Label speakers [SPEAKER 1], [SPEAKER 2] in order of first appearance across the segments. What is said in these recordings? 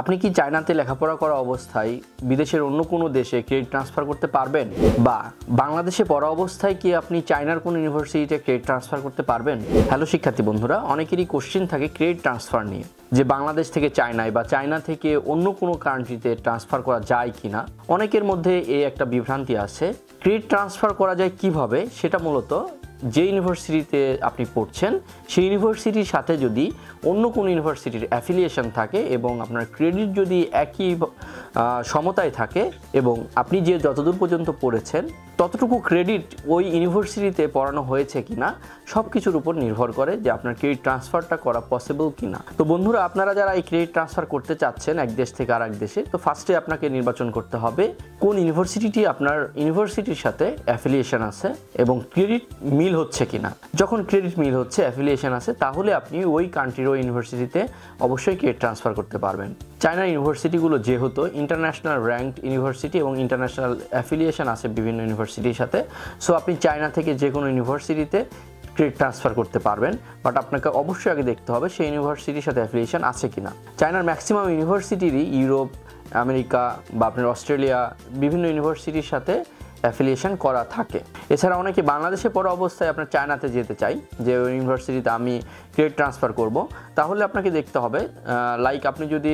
[SPEAKER 1] আপনি কি চায়নাতে লেখাপড়া করা অবস্থায় বিদেশের অন্য কোনো দেশে ক্রেডিট ট্রান্সফার করতে পারবেন? বা বাংলাদেশে পড়া অবস্থায় কি আপনি চায়নার কোনো ইউনিভার্সিটিতে ক্রেডিট ট্রান্সফার করতে পারবেন? হ্যালো শিক্ষার্থী বন্ধুরা, অনেকেরই কোশ্চেন থাকে ক্রেডিট ট্রান্সফার নিয়ে। যে বাংলাদেশ থেকে চায়নায় বা চায়না থেকে অন্য কোনো কান্ট্রিতে ট্রান্সফার করা যায় কি না অনেকের মধ্যে এই একটা বিভ্রান্তি আছে। ক্রেডিট ট্রান্সফার করা যায় কীভাবে? সেটা মূলত যে ইউনিভার্সিটিতে আপনি পড়ছেন, সেই ইউনিভার্সিটির সাথে যদি অন্য কোনো ইউনিভার্সিটির অ্যাফিলিয়েশন থাকে এবং আপনার ক্রেডিট যদি একই সমতায় থাকে এবং আপনি যে যতদূর পর্যন্ত পড়েছেন, ততটুকু ক্রেডিট ওই ইউনিভার্সিটিতে পড়ানো হয়েছে কিনা সব কিছুর উপর নির্ভর করে যে আপনার ক্রেডিট ট্রান্সফারটা করা পসিবল কিনা। তো বন্ধুরা, আপনারা যারা এই ক্রেডিট ট্রান্সফার করতে চাচ্ছেন, এক দেশ থেকে আর এক দেশে, তো ফার্স্টে আপনাকে নির্বাচন করতে হবে কোন ইউনিভার্সিটিটি আপনার ইউনিভার্সিটির সাথে অ্যাফিলিয়েশন আছে এবং ক্রেডিট মিল হচ্ছে কিনা। যখন ক্রেডিট মিল হচ্ছে অ্যাফিলিয়েশন আছে, তাহলে আপনি ওই কান্ট্রির ওই ইউনিভার্সিটিতে অবশ্যই ক্রেডিট ট্রান্সফার করতে পারবেন। চায়নার ইউনিভার্সিটিগুলো যেহেতু ইন্টারন্যাশনাল র্যাঙ্কড ইউনিভার্সিটি এবং ইন্টারন্যাশনাল অ্যাফিলিয়েশন আছে বিভিন্ন ইউনিভার্সিটির সাথে সো আপনি চায়না থেকে যে কোনো ইউনিভার্সিটিতে ক্রেডিট ট্রান্সফার করতে পারবেন বাট আপনাকে অবশ্যই আগে দেখতে হবে সেই ইউনিভার্সিটির সাথে অ্যাফিলিয়েশন আছে কিনা। চায়নার ম্যাক্সিমাম ইউনিভার্সিটিরই ইউরোপ আমেরিকা বা আপনার অস্ট্রেলিয়া, বিভিন্ন ইউনিভার্সিটির সাথে অ্যাফিলিয়েশন করা থাকে। এছাড়া অনেকে বাংলাদেশে পড়া অবস্থায় আপনার চায়নাতে যেতে চাই, যে ইউনিভার্সিটিতে আমি ক্রেডিট ট্রান্সফার করব, তাহলে আপনাকে দেখতে হবে লাইক আপনি যদি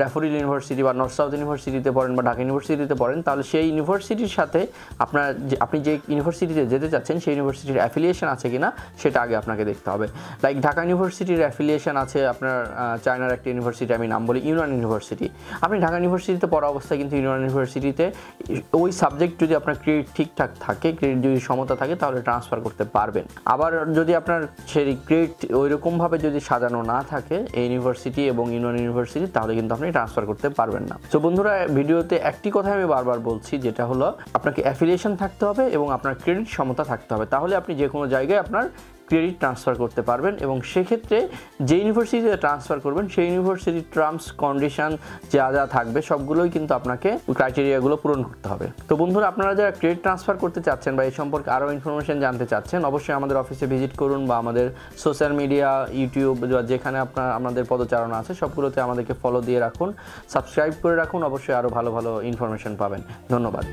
[SPEAKER 1] ড্যাফোডিল ইউনিভার্সিটি বা নর্থ সাউথ ইউনিভার্সিটিতে পড়েন বা ঢাকা ইউনিভার্সিটিতে পড়েন, তাহলে সেই ইউনিভার্সিটির সাথে আপনার আপনি যে ইউনিভার্সিটিতে যেতে চাচ্ছেন, সেই ইউনিভার্সিটির অ্যাফিলিয়েশন আছে কিনা, সেটা আগে আপনাকে দেখতে হবে। লাইক ঢাকা ইউনিভার্সিটির অ্যাফিলিয়েশন আছে, আপনার চায়নার একটা ইউনিভার্সিটি আমি নাম বলি ইউনিয়ন ইউনিভার্সিটি আপনি ঢাকা ইউনিভার্সিটিতে পড়া অবস্থায় কিন্তু ইউনিয়ন ইউনিভার্সিটিতে ওই সাবজেক্ট যদি আপনার ক্রেডিট ঠিকঠাক থাকে ক্রেডিট যদি সমতা থাকে, তাহলে ট্রান্সফার করতে পারবেন। আবার যদি আপনার সেই ক্রেডিট ওইরকমভাবে যদি সাজানো না থাকে ইউনিভার্সিটি এবং ইউনিয়ন ইউনিভার্সিটি তাহলে কিন্তু আপনি ট্রান্সফার করতে পারবেন না। তো বন্ধুরা, ভিডিওতে একটি কথা আমি বারবার বলছি, যেটা হলো, আপনাকে অ্যাফিলিয়েশন থাকতে হবে এবং আপনার ক্রেডিট সমতা থাকতে হবে। তাহলে আপনি যে কোনো জায়গায় আপনার ক্রেডিট ট্রান্সফার করতে পারবেন এবং সেক্ষেত্রে যে ইউনিভার্সিটিতে ট্রান্সফার করবেন, সেই ইউনিভার্সিটির টার্মস কন্ডিশন যা যা থাকবে, সবগুলোই কিন্তু আপনাকে ক্রাইটেরিয়াগুলো পূরণ করতে হবে। তো বন্ধুরা, আপনারা যারা ক্রেডিট ট্রান্সফার করতে চাচ্ছেন বা এই সম্পর্কে আরও ইনফরমেশন জানতে চাচ্ছেন, অবশ্যই আমাদের অফিসে ভিজিট করুন বা আমাদের সোশ্যাল মিডিয়া ইউটিউব বা যেখানে আপনার, আমাদের পদচারণা আছে, সবগুলোতে আমাদেরকে ফলো দিয়ে রাখুন সাবস্ক্রাইব করে রাখুন, অবশ্যই আরও ভালো ভালো ইনফরমেশন পাবেন। ধন্যবাদ।